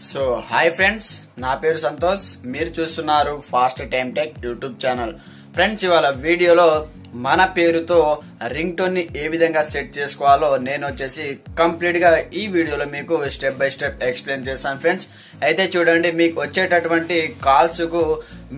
So hi friends నా పేరు సంతోష్. మీరు చూస్తున్నారు fast time tech YouTube channel friends ఇవాళ వీడియోలో మన పేరుతో రింగ్ టోన్ని ఏ విధంగా సెట్ చేసుకోవాలో నేను వచ్చేసి కంప్లీట్గా ఈ వీడియోలో మీకు స్టెప్ బై స్టెప్ ఎక్స్ప్లెయిన్ చేస్తాను ఫ్రెండ్స్ అయితే చూడండి మీకు వచ్చేటటువంటి కాల్స్కు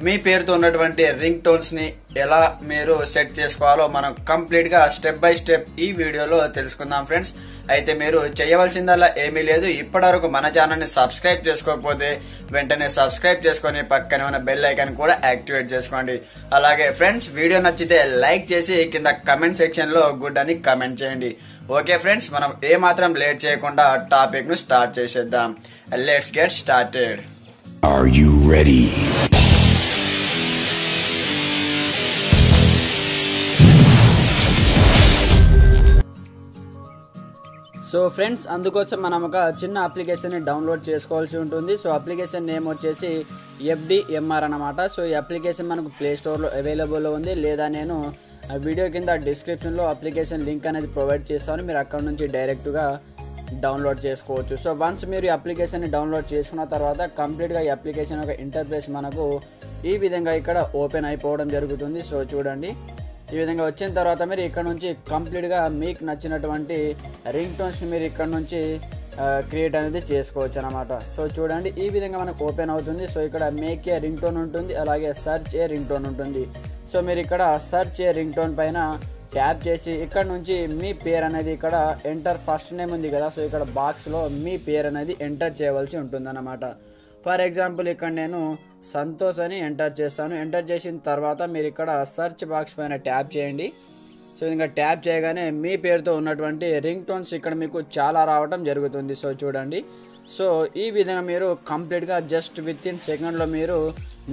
మీ పేరుతో ఉన్నటువంటి రింగ్ టోన్స్ని ఎలా మీరు సెట్ చేసుకోవాలో మనం కంప్లీట్గా స్టెప్ బై స్టెప్ ఈ వీడియోలో తెలుసుకుందాం ఫ్రెండ్స్. అయితే మీరు చేయవలసిందల్లా ఏమీ లేదు. ఇప్పటివరకు మన ఛానల్ని సబ్స్క్రైబ్ చేసుకోకపోతే వెంటనే సబ్స్క్రైబ్ చేసుకొని పక్కనే ఉన్న బెల్ ఐకాన్ కూడా యాక్టివేట్ చేసుకోండి. అలాగే ఫ్రెండ్స్ వీడియో నచ్చితే లైక్ చేసి కింద కమెంట్ సెక్షన్లో గుడ్ అని కమెంట్ చేయండి. ఓకే ఫ్రెండ్స్ మనం ఏ మాత్రం లేట్ చేయకుండా టాపిక్ను స్టార్ట్ చేసేద్దాం. Let's get started. Are you ready? So friends అందుకోసం మనం ఒక చిన్న అప్లికేషన్ని డౌన్లోడ్ చేసుకోవాల్సి ఉంటుంది. సో అప్లికేషన్ నేమ్ వచ్చేసి ఎఫ్డిఎంఆర్ అనమాట సో ఈ అప్లికేషన్ మనకు ప్లే స్టోర్లో అవైలబుల్లో ఉంది. లేదా నేను వీడియో కింద డిస్క్రిప్షన్లో అప్లికేషన్ లింక్ అనేది ప్రొవైడ్ చేస్తాను. మీరు అక్కడ నుంచి డైరెక్ట్గా డౌన్లోడ్ చేసుకోవచ్చు. సో వన్స్ మీరు ఈ అప్లికేషన్ని డౌన్లోడ్ చేసుకున్న తర్వాత కంప్లీట్గా ఈ అప్లికేషన్ యొక్క ఇంటర్ఫేస్ మనకు ఈ విధంగా ఇక్కడ ఓపెన్ అయిపోవడం జరుగుతుంది. సో చూడండి. ఈ విధంగా వచ్చిన తర్వాత మీరు ఇక్కడ నుంచి కంప్లీట్గా మీకు నచ్చినటువంటి రింగ్ టోన్స్ని మీరు ఇక్కడ నుంచి క్రియేట్ అనేది చేసుకోవచ్చు అనమాట సో చూడండి ఈ విధంగా మనకు ఓపెన్ అవుతుంది. సో ఇక్కడ మేక్ ఏ రింగ్ టోన్ ఉంటుంది అలాగే సర్చ్ ఏ రింగ్ టోన్ ఉంటుంది. సో మీరు ఇక్కడ సర్చ్ ఏ రింగ్ టోన్ పైన ట్యాప్ చేసి ఇక్కడ నుంచి మీ పేరు అనేది ఇక్కడ ఎంటర్ ఫస్ట్ నేమ్ ఉంది కదా. సో ఇక్కడ బాక్స్లో మీ పేరు అనేది ఎంటర్ చేయవలసి ఉంటుందన్నమాట. ఫర్ ఎగ్జాంపుల్ ఇక్కడ నేను సంతోష్ అని ఎంటర్ చేస్తాను. ఎంటర్ చేసిన తర్వాత మీరు ఇక్కడ సెర్చ్ బాక్స్ పైన ట్యాప్ చేయండి. సో ఇంకా ట్యాప్ చేయగానే మీ పేరుతో ఉన్నటువంటి రింగ్ టోన్స్ ఇక్కడ మీకు చాలా రావడం జరుగుతుంది. సో చూడండి. సో ఈ విధంగా మీరు కంప్లీట్గా జస్ట్ విత్ ఇన్ సెకండ్లో మీరు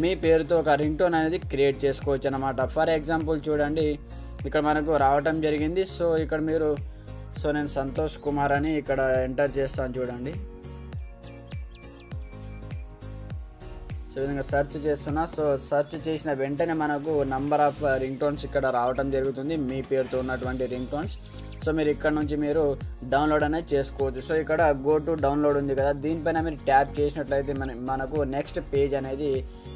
మీ పేరుతో ఒక రింగ్ టోన్ అనేది క్రియేట్ చేసుకోవచ్చు అనమాట ఫర్ ఎగ్జాంపుల్ చూడండి. ఇక్కడ మనకు రావటం జరిగింది. సో ఇక్కడ మీరు సో నేను సంతోష్ కుమార్ అని ఇక్కడ ఎంటర్ చేస్తాను చూడండి. సో విధంగా సెర్చ్ చేస్తున్నా. సో సెర్చ్ చేసిన వెంటనే మనకు నంబర్ ఆఫ్ రింగ్ టోన్స్ ఇక్కడ రావడం జరుగుతుంది. మీ పేరుతో ఉన్నటువంటి రింగ్ టోన్స్ సో మీరు ఇక్కడ నుంచి మీరు డౌన్లోడ్ అనేది చేసుకోవచ్చు. సో ఇక్కడ గో టు డౌన్లోడ్ ఉంది కదా. దీనిపైన మీరు ట్యాప్ చేసినట్లయితే మన మనకు నెక్స్ట్ పేజ్ అనేది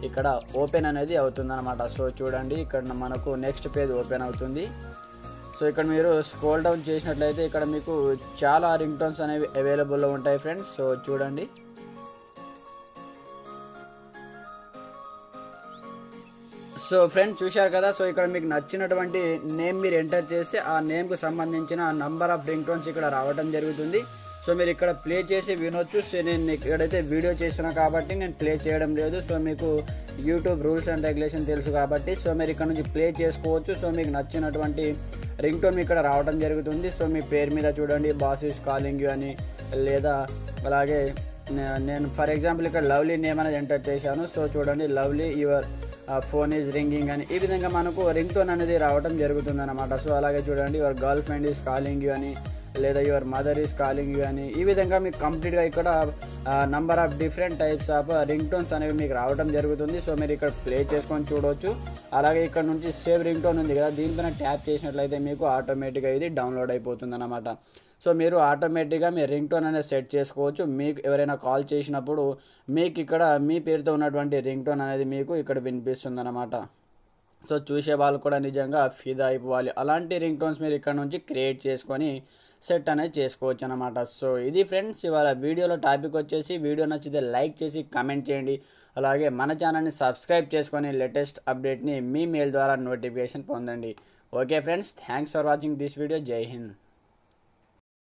ఇక్కడ ఓపెన్ అనేది అవుతుందన్నమాట. సో చూడండి ఇక్కడ మనకు నెక్స్ట్ పేజ్ ఓపెన్ అవుతుంది. సో ఇక్కడ మీరు స్క్రోల్ డౌన్ చేసినట్లయితే ఇక్కడ మీకు చాలా రింగ్ టోన్స్ అనేవి అవైలబుల్లో ఉంటాయి ఫ్రెండ్స్ సో చూడండి. సో ఫ్రెండ్స్ చూశారు కదా సో ఇక్కడ మీకు నచ్చినటువంటి నేమ్ మీరు ఎంటర్ చేసి ఆ నేమ్కు సంబంధించిన నంబర్ ఆఫ్ రింగ్ టోన్స్ ఇక్కడ రావడం జరుగుతుంది. సో మీరు ఇక్కడ ప్లే చేసి వినొచ్చు. సో నేను ఇక్కడైతే వీడియో చేసినా కాబట్టి నేను ప్లే చేయడం లేదు. సో మీకు యూట్యూబ్ రూల్స్ అండ్ రెగ్యులేషన్ తెలుసు కాబట్టి సో మీరు ఇక్కడ నుంచి ప్లే చేసుకోవచ్చు. సో మీకు నచ్చినటువంటి రింగ్ టోన్ ఇక్కడ రావడం జరుగుతుంది. సో మీ పేరు మీద చూడండి బాస్ ఈస్ కాలింగ్ యూ అని లేదా అలాగే నేను ఫర్ ఎగ్జాంపుల్ ఇక్కడ లవ్లీ నేమ్ అనేది ఎంటర్ చేశాను. సో చూడండి lovely your phone is ringing అని. ఈ విధంగా మనకు రింగ్ టోన్ అనేది రావడం జరుగుతుంది అనమాట సో అలాగే చూడండి your girlfriend is calling you అని. లేదా your mother is calling you అని ఈ విధంగా మీకు కంప్లీట్గా ఇక్కడ number of different types of ring tones అనేవి మీకు రావడం జరుగుతుంది. సో మీరు ఇక్కడ ప్లే చేసుకొని చూడవచ్చు అలాగే ఇక్కడ నుంచి సేవ్ రింగ్ టోన్ ఉంది కదా దీనిపైన ట్యాప్ చేసినట్లయితే మీకు ఆటోమేటిక్గా ఇది డౌన్లోడ్ అయిపోతుంది అనమాట సో మీరు ఆటోమేటిక్గా మీ రింగ్ టోన్ అనేది సెట్ చేసుకోవచ్చు. మీకు ఎవరైనా కాల్ చేసినప్పుడు మీకు ఇక్కడ మీ పేరుతో ఉన్నటువంటి రింగ్ టోన్ అనేది మీకు ఇక్కడ వినిపిస్తుంది అనమాట సో చూసే వాళ్ళు కూడా నిజంగా ఫిదా అయిపోవాలి. అలాంటి రింగ్ టోన్స్ మీరు ఇక్కడ నుంచి క్రియేట్ చేసుకొని సెట్ అనేది చేసుకోవచ్చు అనమాట సో ఇది ఫ్రెండ్స్ ఇవాళ వీడియోలో టాపిక్ వచ్చేసి వీడియో నచ్చితే లైక్ చేసి కమెంట్ చేయండి. అలాగే మన ఛానల్ని సబ్స్క్రైబ్ చేసుకొని లేటెస్ట్ అప్డేట్ని మీ మెయిల్ ద్వారా నోటిఫికేషన్ పొందండి. Okay friends thanks for watching this video. Jai Hind.